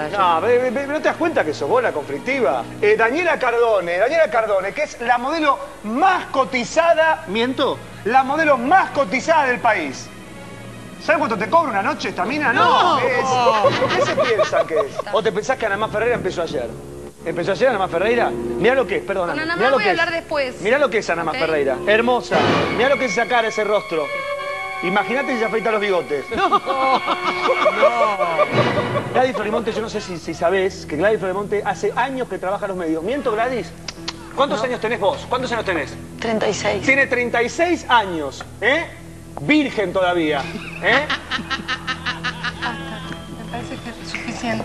No, ¿no te das cuenta que sos vos la conflictiva? Eh, Daniela Cardone, Daniela Cardone, que es la modelo más cotizada, miento, la modelo más cotizada del país. ¿Sabes cuánto te cobra una noche esta mina? No. es- ¿Qué se piensan que es? ¿O te pensás que Ana Más Ferreira empezó ayer? ¿Empezó ayer Ana Más Ferreira? Mirá lo que es, perdóname. Con Ana mirá Más lo voy que a es. hablar después. Mirá lo que es Ana. Ferreira. Hermosa. Mirá lo que es esa cara, ese rostro. Imagínate si se afeita los bigotes. Gladys Florimonte, yo no sé si, si sabés que Gladys Florimonte hace años que trabaja en los medios. ¿Miento, Gladys? ¿Cuántos años tenés vos? ¿Cuántos años tenés? 36. Tiene 36 años, ¿eh? Virgen todavía, ¿eh? Me parece que es suficiente.